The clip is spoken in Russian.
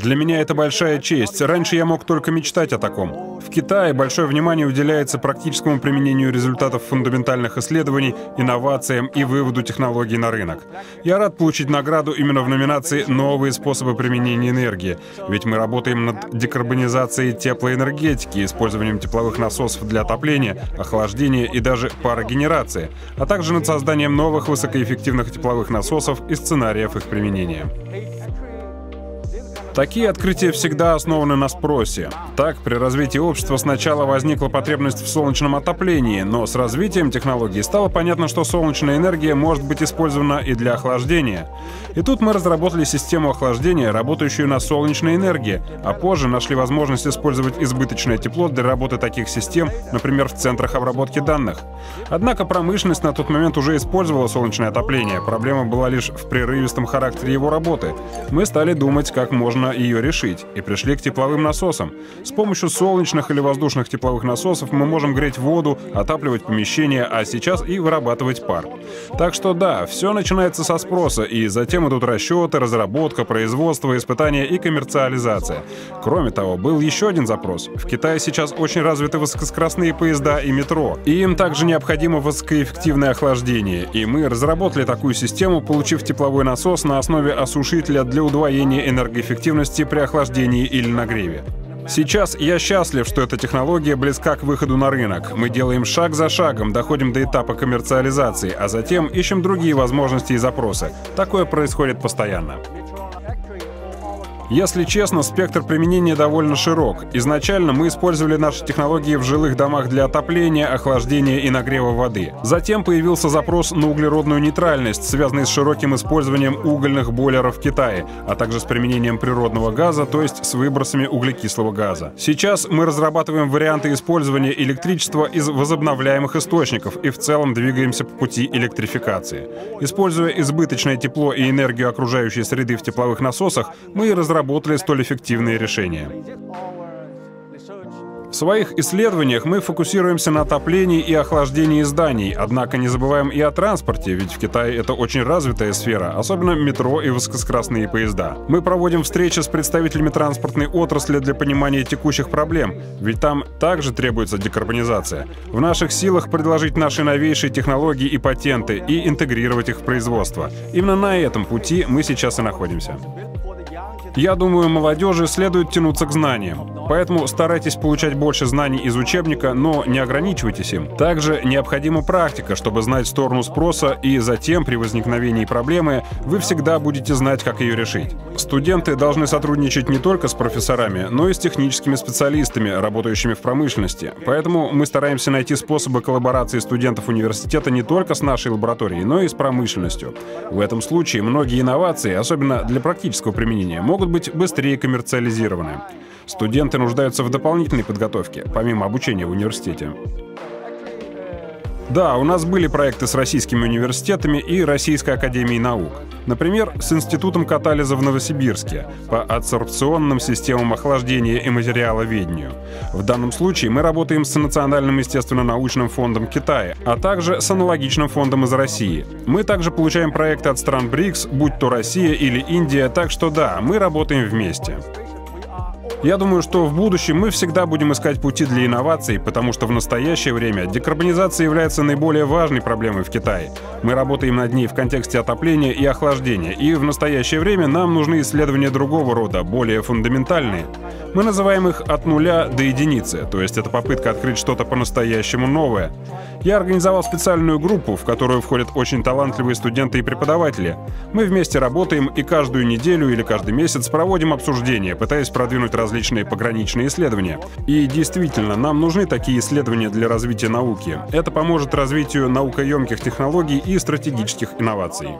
Для меня это большая честь. Раньше я мог только мечтать о таком. В Китае большое внимание уделяется практическому применению результатов фундаментальных исследований, инновациям и выводу технологий на рынок. Я рад получить награду именно в номинации «Новые способы применения энергии», ведь мы работаем над декарбонизацией теплоэнергетики, использованием тепловых насосов для отопления, охлаждения и даже парогенерации, а также над созданием новых высокоэффективных тепловых насосов и сценариев их применения. Такие открытия всегда основаны на спросе. Так, при развитии общества сначала возникла потребность в солнечном отоплении, но с развитием технологий стало понятно, что солнечная энергия может быть использована и для охлаждения. И тут мы разработали систему охлаждения, работающую на солнечной энергии, а позже нашли возможность использовать избыточное тепло для работы таких систем, например, в центрах обработки данных. Однако промышленность на тот момент уже использовала солнечное отопление. Проблема была лишь в прерывистом характере его работы. Мы стали думать, как можно можно ее решить, и пришли к тепловым насосам. С помощью солнечных или воздушных тепловых насосов мы можем греть воду, отапливать помещение, а сейчас и вырабатывать пар. Так что да, все начинается со спроса, и затем идут расчеты, разработка, производство, испытания и коммерциализация. Кроме того, был еще один запрос. В Китае сейчас очень развиты высокоскоростные поезда и метро, и им также необходимо высокоэффективное охлаждение. И мы разработали такую систему, получив тепловой насос на основе осушителя для удвоения энергоэффективности эффективности при охлаждении или нагреве. Сейчас я счастлив, что эта технология близка к выходу на рынок. Мы делаем шаг за шагом, доходим до этапа коммерциализации, а затем ищем другие возможности и запросы. Такое происходит постоянно. Если честно, спектр применения довольно широк. Изначально мы использовали наши технологии в жилых домах для отопления, охлаждения и нагрева воды. Затем появился запрос на углеродную нейтральность, связанный с широким использованием угольных бойлеров в Китае, а также с применением природного газа, то есть с выбросами углекислого газа. Сейчас мы разрабатываем варианты использования электричества из возобновляемых источников и в целом двигаемся по пути электрификации. Используя избыточное тепло и энергию окружающей среды в тепловых насосах, мы разрабатываем разработали столь эффективные решения. В своих исследованиях мы фокусируемся на отоплении и охлаждении зданий, однако не забываем и о транспорте, ведь в Китае это очень развитая сфера, особенно метро и высокоскоростные поезда. Мы проводим встречи с представителями транспортной отрасли для понимания текущих проблем, ведь там также требуется декарбонизация. В наших силах предложить наши новейшие технологии и патенты и интегрировать их в производство. Именно на этом пути мы сейчас и находимся. Я думаю, молодежи следует тянуться к знаниям. Поэтому старайтесь получать больше знаний из учебника, но не ограничивайтесь им. Также необходима практика, чтобы знать сторону спроса, и затем при возникновении проблемы вы всегда будете знать, как ее решить. Студенты должны сотрудничать не только с профессорами, но и с техническими специалистами, работающими в промышленности. Поэтому мы стараемся найти способы коллаборации студентов университета не только с нашей лабораторией, но и с промышленностью. В этом случае многие инновации, особенно для практического применения, могут быть быстрее коммерциализированы. Студенты нуждаются в дополнительной подготовке, помимо обучения в университете. Да, у нас были проекты с российскими университетами и Российской академией наук. Например, с Институтом катализа в Новосибирске по адсорбционным системам охлаждения и материаловедению. В данном случае мы работаем с Национальным естественно-научным фондом Китая, а также с аналогичным фондом из России. Мы также получаем проекты от стран БРИКС, будь то Россия или Индия, так что да, мы работаем вместе. Я думаю, что в будущем мы всегда будем искать пути для инноваций, потому что в настоящее время декарбонизация является наиболее важной проблемой в Китае. Мы работаем над ней в контексте отопления и охлаждения, и в настоящее время нам нужны исследования другого рода, более фундаментальные. Мы называем их от нуля до единицы, то есть это попытка открыть что-то по-настоящему новое. Я организовал специальную группу, в которую входят очень талантливые студенты и преподаватели. Мы вместе работаем и каждую неделю или каждый месяц проводим обсуждения, пытаясь продвинуть различные пограничные исследования. И действительно, нам нужны такие исследования для развития науки. Это поможет развитию наукоемких технологий и стратегических инноваций.